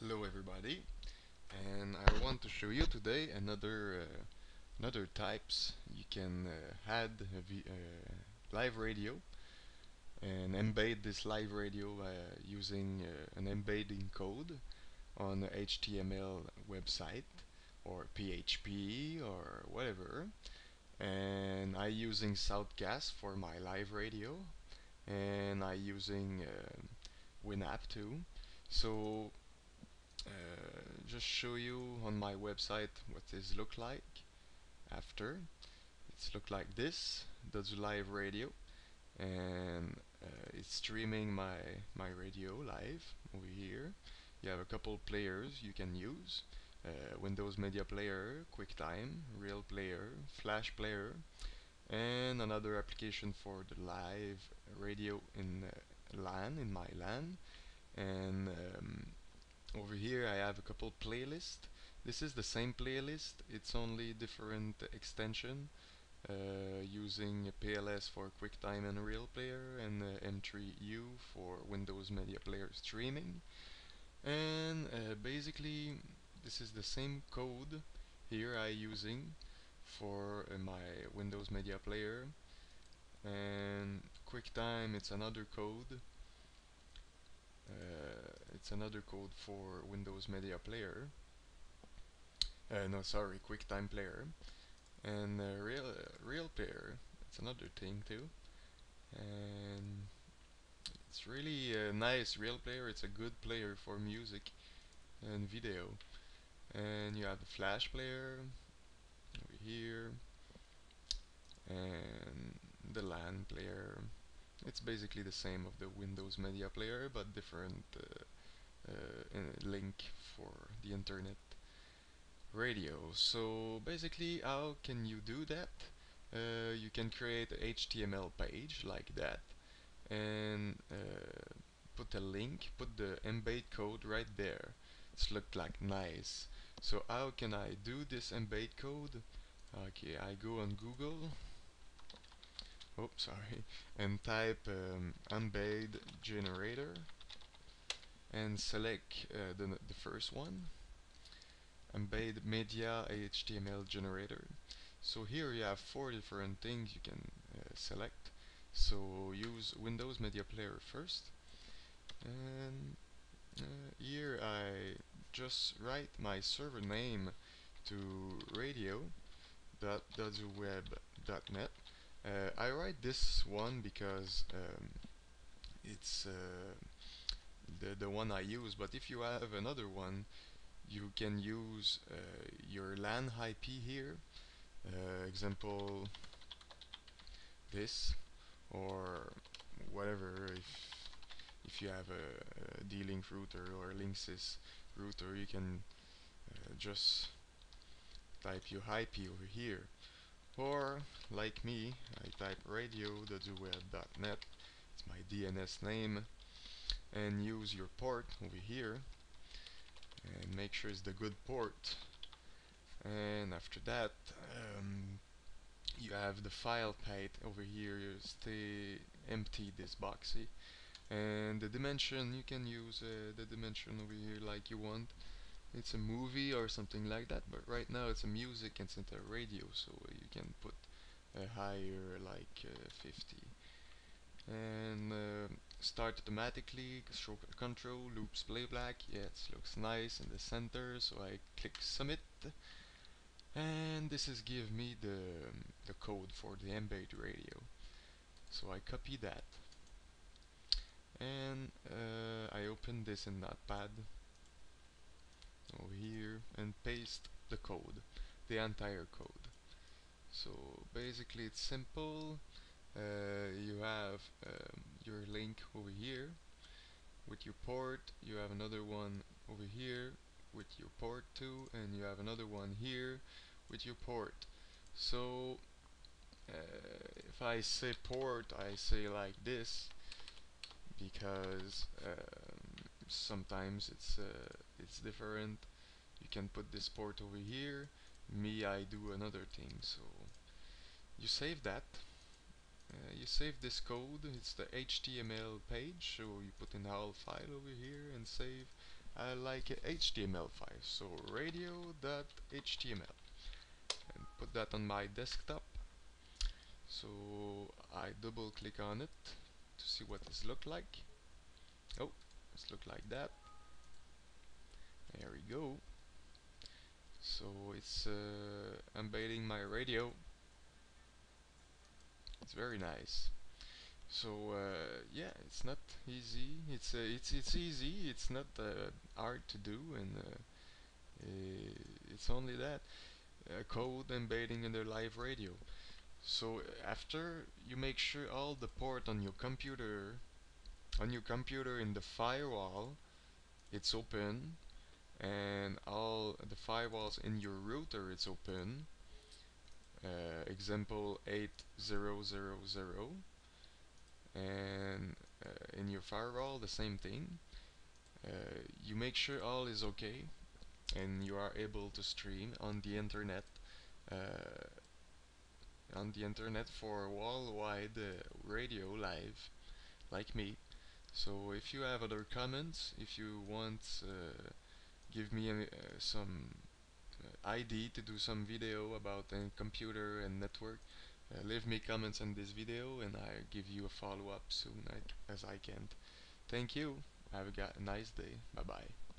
Hello everybody. And I want to show you today another uh, another types you can uh, add uh, live radio. And embed this live radio uh, using uh, an embedding code on HTML website or PHP or whatever. And I using Shoutcast for my live radio. And I using uh, Winamp too. So just show you on my website what this look like after. It's look like this does live radio and uh, it's streaming my my radio live over here. You have a couple players you can use uh, Windows Media Player, QuickTime, Real Player, Flash Player and another application for the live radio in uh, LAN, in my LAN and um, here I have a couple playlists. This is the same playlist. It's only different extension uh, using PLS for QuickTime and Real Player and uh, M3U for Windows Media Player streaming. And uh, basically this is the same code here I using for uh, my Windows Media Player. And QuickTime it's another code. Uh, it's another code for Windows Media Player. Uh, no sorry QuickTime Player. And uh, Real uh, Real Player it's another thing too. And it's really a nice Real Player. It's a good player for music and video. And you have the Flash Player over here. And the LAN player. It's basically the same of the Windows Media Player but different uh, uh, link for the internet radio. So basically how can you do that? Uh, you can create a HTML page like that and uh, put a link put the embed code right there. It's looked like nice. So how can I do this embed code? Okay I go on Google. Oops sorry. And type um, embed generator and select uh, the, the first one. Embed media HTML generator. So here you have four different things you can uh, select. So use Windows Media Player first. And uh, here I just write my server name to radio.web.net uh, I write this one because um, it's uh, the, the one I use but if you have another one you can use uh, your LAN IP here. Uh, example this or whatever if if you have a, a D-Link router or a Linksys router you can uh, just type your IP over here. Or like me I type radio.web.net it's my DNS name and use your port over here and make sure it's the good port. And after that um, you have the file path over here. You stay empty this boxy. And the dimension you can use uh, the dimension over here like you want. It's a movie or something like that but right now it's a music and it's a radio so you can put a higher like uh, 50 and uh, start automatically shortcut control loops playback yeah it looks nice in the center so I click submit. And this is give me the the code for the embed radio. So I copy that. And uh, I open this in Notepad. Over here and paste the code the entire code. So basically it's simple you have um, your link over here with your port. You have another one over here with your port 2 and you have another one here with your port. So uh, if I say port I say like this because um, sometimes it's uh, it's different. You can put this port over here. Me I do another thing. So you save that uh, you save this code it's the HTML page so you put in the whole file over here and save I like HTML file so radio.html and put that on my desktop. So I double click on it to see what this look like. Oh it's look like that. There we go. So it's uh, embedding my radio it's very nice. So uh, yeah it's not easy. It's uh, it's it's easy. It's not uh, hard to do and uh, uh, it's only that code embedding in the live radio. So after you make sure all the port on your computer on your computer in the firewall it's open and all the firewalls in your router it's open uh, example 8000 and uh, in your firewall the same thing. Uh, you make sure all is okay and you are able to stream on the internet uh, on the internet for worldwide uh, radio live like me. So if you have other comments if you want uh, give me some ID to do some video about a computer and network uh, leave me comments on this video and I'll give you a follow-up soon as I can. Thank you. Have a nice day. Bye bye.